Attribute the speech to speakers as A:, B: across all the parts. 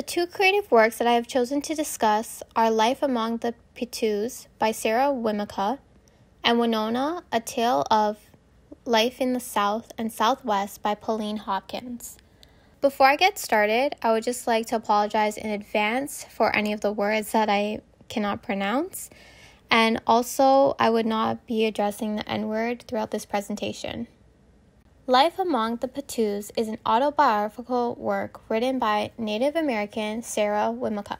A: The two creative works that I have chosen to discuss are Life Among the Piutes by Sarah Winnemucca and Winona, A Tale of Life in the South and Southwest by Pauline Hopkins. Before I get started, I would just like to apologize in advance for any of the words that I cannot pronounce, and also I would not be addressing the N word throughout this presentation. Life Among the Piutes is an autobiographical work written by Native American Sarah Winnemucca.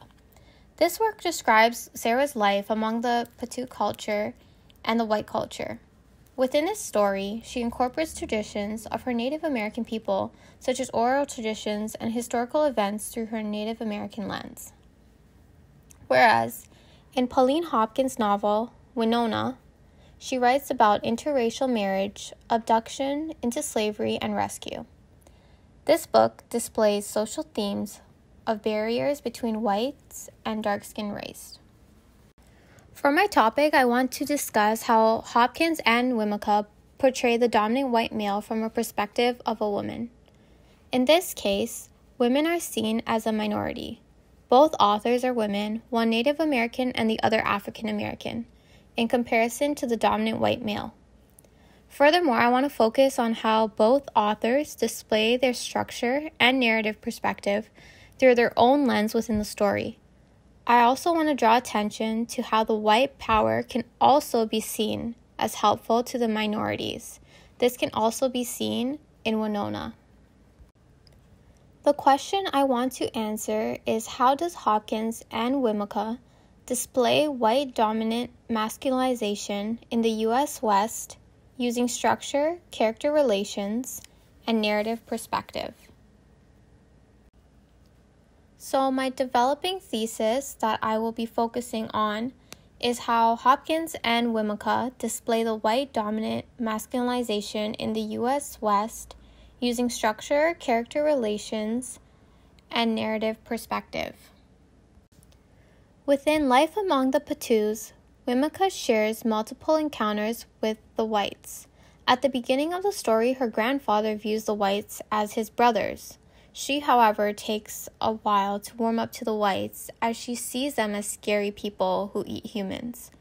A: This work describes Sarah's life among the Piute culture and the white culture. Within this story, she incorporates traditions of her Native American people, such as oral traditions and historical events, through her Native American lens. Whereas, in Pauline Hopkins' novel, Winona, she writes about interracial marriage, abduction into slavery, and rescue. This book displays social themes of barriers between whites and dark skinned race. For my topic, I want to discuss how Hopkins and Winnemucca portray the dominant white male from a perspective of a woman. In this case, women are seen as a minority. Both authors are women, one Native American and the other African American, in comparison to the dominant white male. Furthermore, I want to focus on how both authors display their structure and narrative perspective through their own lens within the story. I also want to draw attention to how the white power can also be seen as helpful to the minorities. This can also be seen in Winona. The question I want to answer is how does Hopkins and Winnemucca display white dominant masculinization in the US West using structure, character relations, and narrative perspective? So, my developing thesis that I will be focusing on is how Hopkins and Winnemucca display the white dominant masculinization in the US West using structure, character relations, and narrative perspective. Within Life Among the Piutes, Winnemucca shares multiple encounters with the whites. At the beginning of the story, her grandfather views the whites as his brothers. She, however, takes a while to warm up to the whites as she sees them as scary people who eat humans.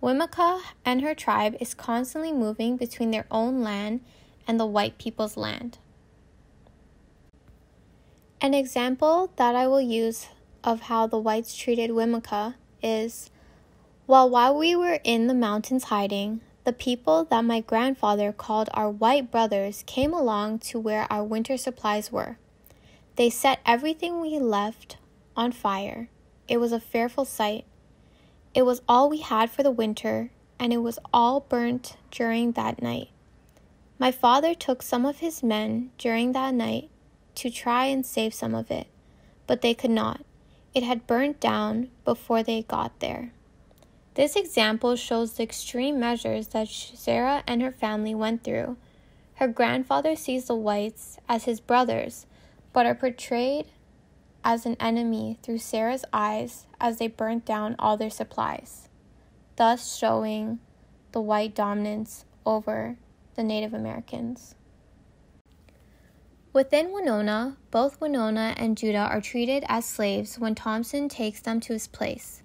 A: Winnemucca and her tribe is constantly moving between their own land and the white people's land. An example that I will use of how the whites treated Winnemucca is well, while we were in the mountains hiding, the people that my grandfather called our white brothers came along to where our winter supplies were. They set everything we left on fire. It was a fearful sight. It was all we had for the winter, and it was all burnt during that night. My father took some of his men during that night to try and save some of it, but they could not. It had burnt down before they got there. This example shows the extreme measures that Sarah and her family went through. Her grandfather sees the whites as his brothers but are portrayed as an enemy through Sarah's eyes as they burnt down all their supplies, thus showing the white dominance over the Native Americans. Within Winona, both Winona and Judah are treated as slaves when Thompson takes them to his place.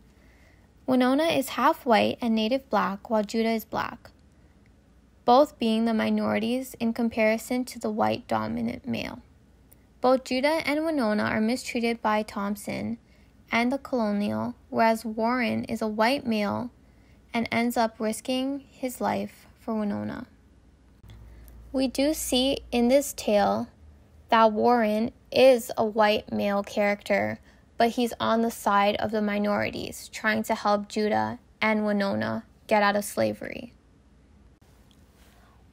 A: Winona is half white and native black, while Judah is black, both being the minorities in comparison to the white dominant male. Both Judah and Winona are mistreated by Thompson and the colonial, whereas Warren is a white male and ends up risking his life for Winona. We do see in this tale that Warren is a white male character, but he's on the side of the minorities, trying to help Judah and Winona get out of slavery.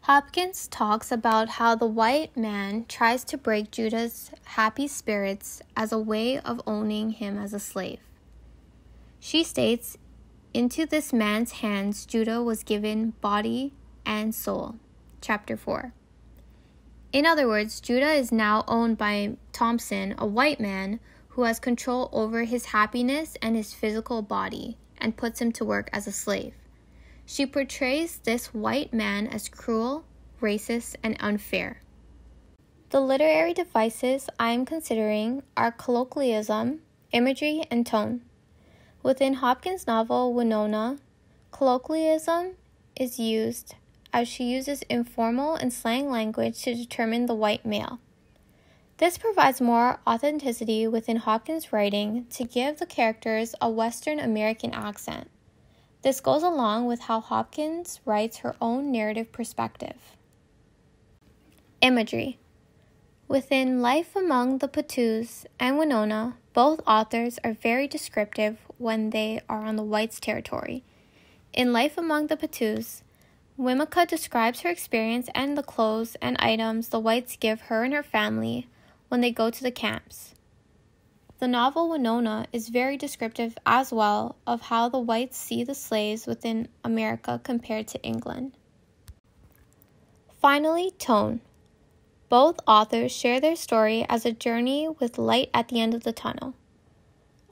A: Hopkins talks about how the white man tries to break Judah's happy spirits as a way of owning him as a slave. She states, Into this man's hands Judah was given body and soul. Chapter 4. In other words, Judah is now owned by Thompson, a white man who has control over his happiness and his physical body and puts him to work as a slave. She portrays this white man as cruel, racist, and unfair. The literary devices I am considering are colloquialism, Imagery and tone. Within Hopkins' novel Winona, colloquialism is used as she uses informal and slang language to determine the white male. This provides more authenticity within Hopkins' writing to give the characters a Western American accent. This goes along with how Hopkins writes her own narrative perspective. Imagery Within Life Among the Piutes and Winona, both authors are very descriptive when they are on the whites' territory. In Life Among the Piutes, Winnemucca describes her experience and the clothes and items the whites give her and her family when they go to the camps. The novel Winona is very descriptive as well of how the whites see the slaves within America compared to England. Finally, tone. Both authors share their story as a journey with light at the end of the tunnel.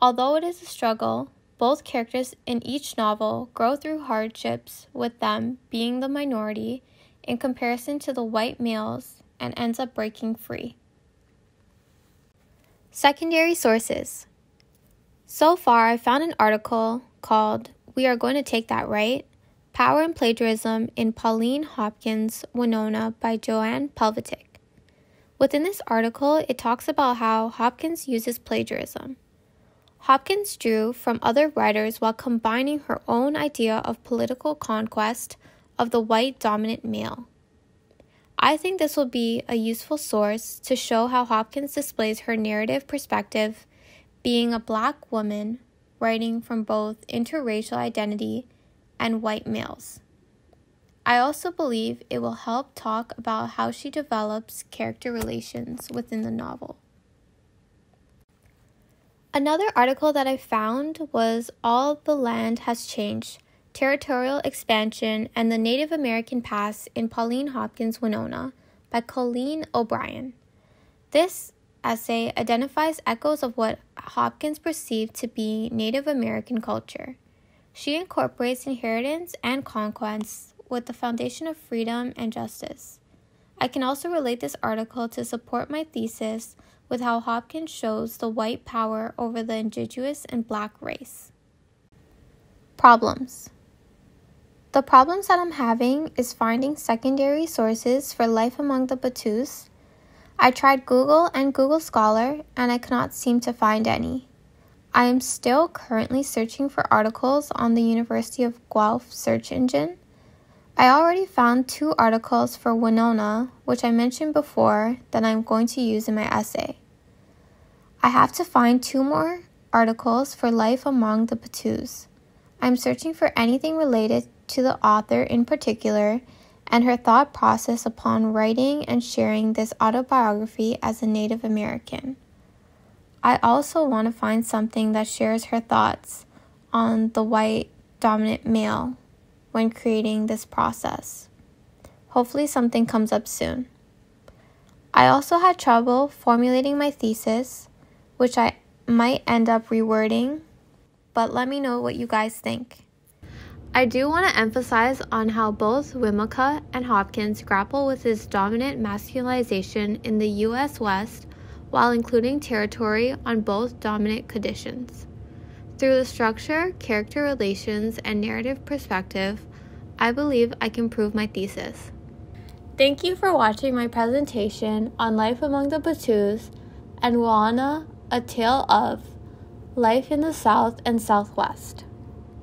A: Although it is a struggle, both characters in each novel grow through hardships, with them being the minority in comparison to the white males, and ends up breaking free. Secondary sources. So far, I found an article called We Are Going to Take That Right Power and Plagiarism in Pauline Hopkins Winona by JoAnn Pavletich. Within this article, it talks about how Hopkins uses plagiarism. Hopkins drew from other writers while combining her own idea of political conquest of the white dominant male. I think this will be a useful source to show how Hopkins displays her narrative perspective, being a black woman writing from both interracial identity and white males. I also believe it will help talk about how she develops character relations within the novel. Another article that I found was All the Land Has Changed Territorial Expansion and the Native American Past in Pauline Hopkins Winona by Colleen O'Brien. This essay identifies echoes of what Hopkins perceived to be Native American culture. She incorporates inheritance and conquest with the foundation of freedom and justice. I can also relate this article to support my thesis with how Hopkins shows the white power over the indigenous and black race. Problems the problems that I'm having is finding secondary sources for life among the Piutes. I tried Google and Google Scholar and I cannot seem to find any. I am still currently searching for articles on the University of Guelph search engine. I already found two articles for Winona, which I mentioned before, that I'm going to use in my essay. I have to find two more articles for Life Among the Piutes. I'm searching for anything related to the author in particular and her thought process upon writing and sharing this autobiography as a Native American. I also want to find something that shares her thoughts on the white dominant male when creating this process. Hopefully, something comes up soon. I also had trouble formulating my thesis, which I might end up rewording but let me know what you guys think. I do want to emphasize on how both Winnemucca and Hopkins grapple with this dominant masculinization in the US West while including territory on both dominant conditions. Through the structure, character relations, and narrative perspective, I believe I can prove my thesis. Thank you for watching my presentation on Life Among the Piutes and Winona, A Tale of Life in the South and Southwest.